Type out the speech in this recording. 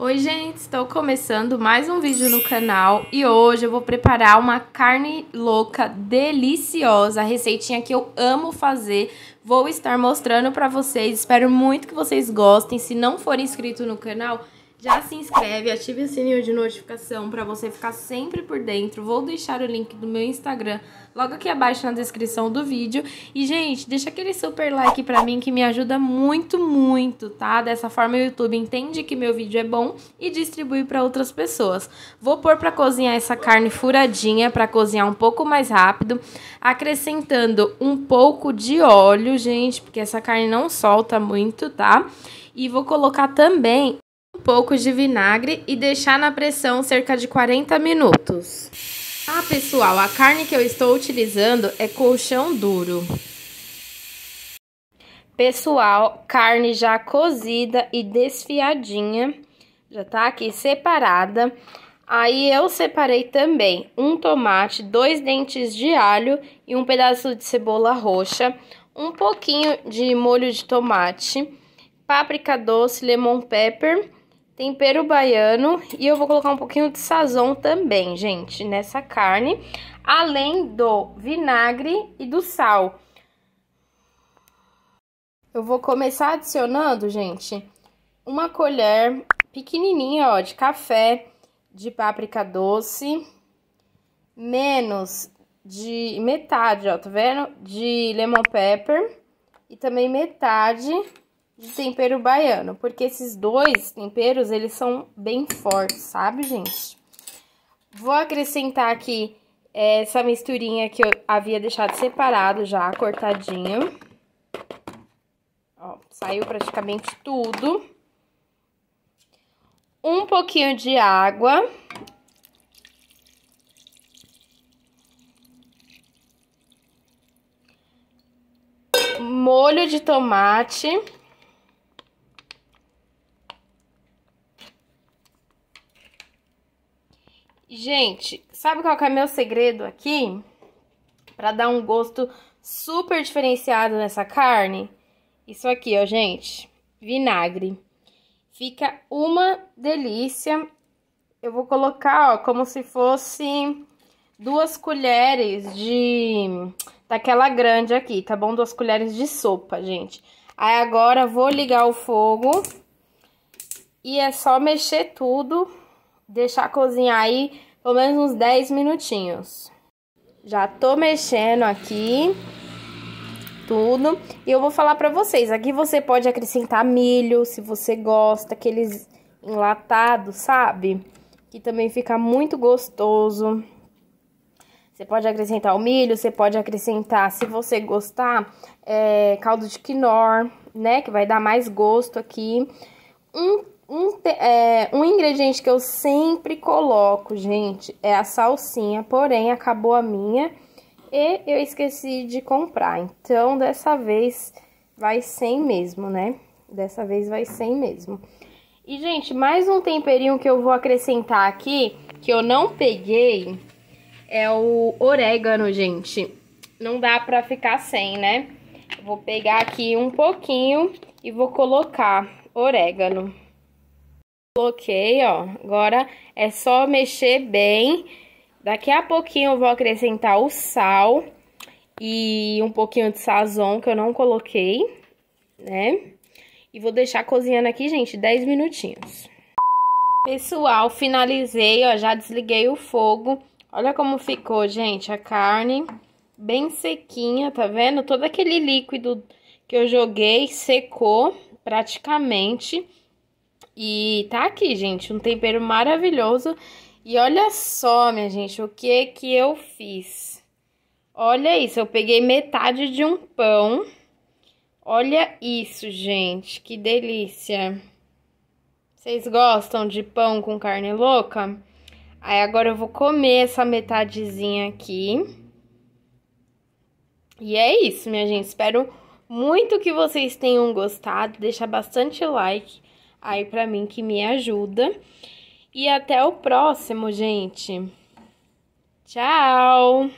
Oi gente, estou começando mais um vídeo no canal e hoje eu vou preparar uma carne louca deliciosa, receitinha que eu amo fazer, vou estar mostrando para vocês, espero muito que vocês gostem, se não for inscrito no canal, já se inscreve, ative o sininho de notificação para você ficar sempre por dentro. Vou deixar o link do meu Instagram logo aqui abaixo na descrição do vídeo. E, gente, deixa aquele super like pra mim que me ajuda muito, muito, tá? Dessa forma o YouTube entende que meu vídeo é bom e distribui para outras pessoas. Vou pôr para cozinhar essa carne furadinha para cozinhar um pouco mais rápido, acrescentando um pouco de óleo, gente, porque essa carne não solta muito, tá? E vou colocar também pouco de vinagre e deixar na pressão cerca de 40 minutos. Ah, pessoal, a carne que eu estou utilizando é colchão duro. Pessoal, carne já cozida e desfiadinha, já tá aqui separada. Aí eu separei também um tomate, dois dentes de alho e um pedaço de cebola roxa, um pouquinho de molho de tomate, páprica doce, lemon pepper tempero baiano e eu vou colocar um pouquinho de sazon também, gente, nessa carne, além do vinagre e do sal. Eu vou começar adicionando, gente, uma colher pequenininha, ó, de café de páprica doce, menos de metade, ó, tá vendo? De lemon pepper e também metade de tempero baiano, porque esses dois temperos, eles são bem fortes, sabe, gente? Vou acrescentar aqui essa misturinha que eu havia deixado separado já, cortadinho. Ó, saiu praticamente tudo. Um pouquinho de água. Molho de tomate. Gente, sabe qual é meu segredo aqui? Pra dar um gosto super diferenciado nessa carne? Isso aqui, ó, gente. Vinagre. Fica uma delícia. Eu vou colocar, ó, como se fosse duas colheres de... Daquela grande aqui, tá bom? Duas colheres de sopa, gente. Aí agora vou ligar o fogo. E é só mexer tudo deixar cozinhar aí pelo menos uns 10 minutinhos. Já tô mexendo aqui tudo. E eu vou falar pra vocês, aqui você pode acrescentar milho, se você gosta, aqueles enlatados, sabe? Que também fica muito gostoso. Você pode acrescentar o milho, você pode acrescentar, se você gostar, é, caldo de quinor, né? Que vai dar mais gosto aqui. Um um, é, um ingrediente que eu sempre coloco, gente, é a salsinha, porém acabou a minha e eu esqueci de comprar. Então, dessa vez vai sem mesmo, né? Dessa vez vai sem mesmo. E, gente, mais um temperinho que eu vou acrescentar aqui, que eu não peguei, é o orégano, gente. Não dá pra ficar sem, né? vou pegar aqui um pouquinho e vou colocar orégano. Coloquei, ó. Agora é só mexer bem. Daqui a pouquinho eu vou acrescentar o sal e um pouquinho de sazon que eu não coloquei, né? E vou deixar cozinhando aqui, gente, 10 minutinhos. Pessoal, finalizei, ó, já desliguei o fogo. Olha como ficou, gente, a carne bem sequinha, tá vendo? Todo aquele líquido que eu joguei secou praticamente. E tá aqui, gente, um tempero maravilhoso. E olha só, minha gente, o que que eu fiz. Olha isso, eu peguei metade de um pão. Olha isso, gente, que delícia. Vocês gostam de pão com carne louca? Aí agora eu vou comer essa metadezinha aqui. E é isso, minha gente. Espero muito que vocês tenham gostado. Deixa bastante like aí pra mim que me ajuda. E até o próximo, gente. Tchau!